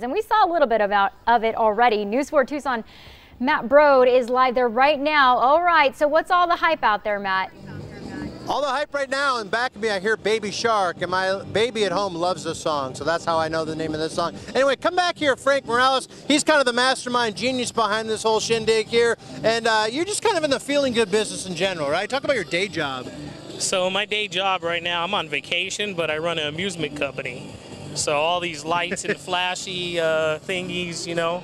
And we saw a little bit about of it already. News 4 Tucson, Matt Brode is live there right now. All right, so what's all the hype out there, Matt? All the hype right now, and back of me I hear Baby Shark, and my baby at home loves this song, so that's how I know the name of this song. Anyway, come back here, Frank Morales. He's kind of the mastermind genius behind this whole shindig here, and uh, you're just kind of in the feeling good business in general, right? Talk about your day job. So my day job right now, I'm on vacation, but I run an amusement company. So all these lights and flashy uh, thingies, you know,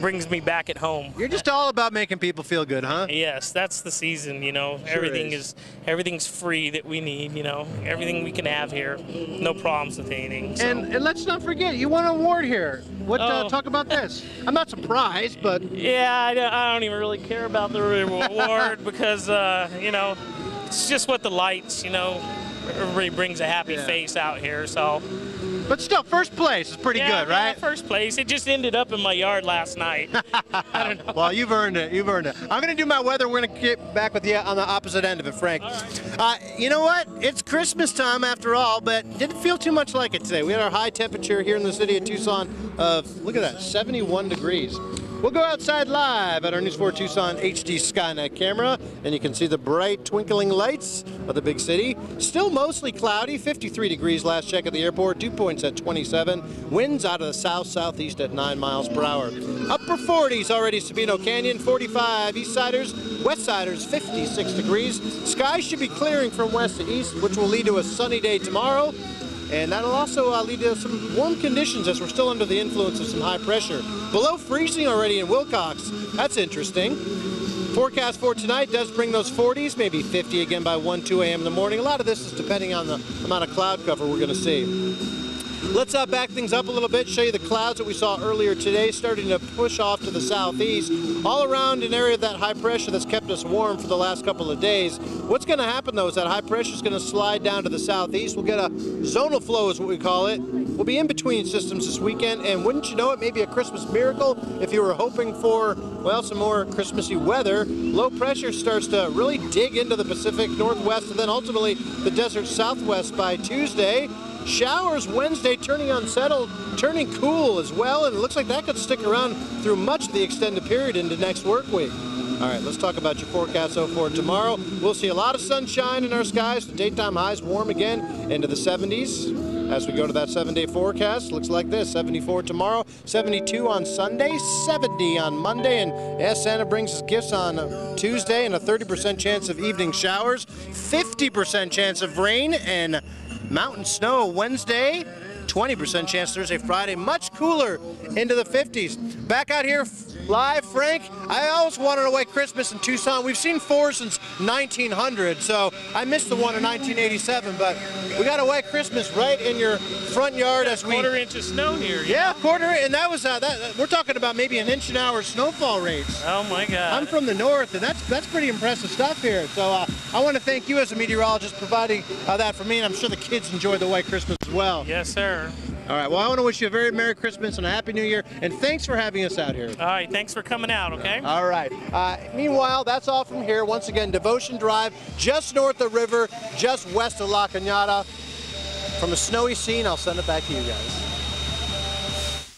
brings me back at home. You're just all about making people feel good, huh? Yes, that's the season, you know. Sure everything is. is. everything's free that we need, you know. Everything we can have here. No problems with anything. So. And, and let's not forget, you won an award here. What? Uh, Oh. talk about this. I'm not surprised, but yeah, I don't, I don't even really care about the reward because, uh, you know, it's just what the lights, you know, everybody brings a happy Yeah. face out here. So but still, first place is pretty yeah, good, yeah, right? First place. It just ended up in my yard last night. I don't know. Well, you've earned it. You've earned it. I'm going to do my weather. We're going to get back with you on the opposite end of it, Frank. Uh, you know what? It's Christmas time after all, but didn't feel too much like it today. We had our high temperature here in the city of Tucson of, look at that, 71 degrees. We'll go outside live at our News 4 Tucson HD Skynet camera, and you can see the bright twinkling lights of the big city. Still mostly cloudy, 53 degrees last check at the airport, dew points at 27. Winds out of the south-southeast at 9 miles per hour. Upper 40s already Sabino Canyon, 45 east siders, west siders 56 degrees. Skies should be clearing from west to east, which will lead to a sunny day tomorrow. And that'll also uh, lead to some warm conditions as we're still under the influence of some high pressure. Below freezing already in Willcox. That's interesting. Forecast for tonight does bring those 40s, maybe 50 again by 1, 2 a.m. in the morning. A lot of this is depending on the amount of cloud cover we're going to see. Let's uh, back things up a little bit, show you the clouds that we saw earlier today starting to push off to the southeast, all around an area of that high pressure that's kept us warm for the last couple of days. What's going to happen though is that high pressure is going to slide down to the southeast. We'll get a zonal flow is what we call it. We'll be in between systems this weekend, and wouldn't you know it, maybe a Christmas miracle if you were hoping for, well, some more Christmassy weather. Low pressure starts to really dig into the Pacific Northwest and then ultimately the desert Southwest by Tuesday. Showers Wednesday turning unsettled, turning cool as well, and it looks like that could stick around through much of the extended period into next work week. All right, let's talk about your forecast so for tomorrow. We'll see a lot of sunshine in our skies. The daytime highs warm again into the 70s. As we go to that seven-day forecast, looks like this: 74 tomorrow, 72 on Sunday, 70 on Monday, and yes, Santa brings his gifts on Tuesday, and a 30% chance of evening showers, 50% chance of rain, and mountain snow Wednesday. 20% chance Thursday, Friday, much cooler into the 50s. Back out here live, Frank. I always wanted a white Christmas in Tucson. We've seen four since 1900, so I missed the one in 1987, but we got a white Christmas right in your front yard as we. Quarter inch of snow here. Yeah, know? quarter, and that was uh, that. We're talking about maybe an inch an hour snowfall rates. Oh my God. I'm from the north, and that's that's pretty impressive stuff here. So uh, I want to thank you as a meteorologist providing uh, that for me, and I'm sure the kids enjoy the white Christmas as well. Yes, sir. All right. Well, I want to wish you a very Merry Christmas and a Happy New Year, and thanks for having us out here. All right. Thanks for coming out. Okay. All right. Uh, meanwhile, that's all from here. Once again, Devotion Drive, just north of the river, just west of La Cañada. From a snowy scene, I'll send it back to you guys.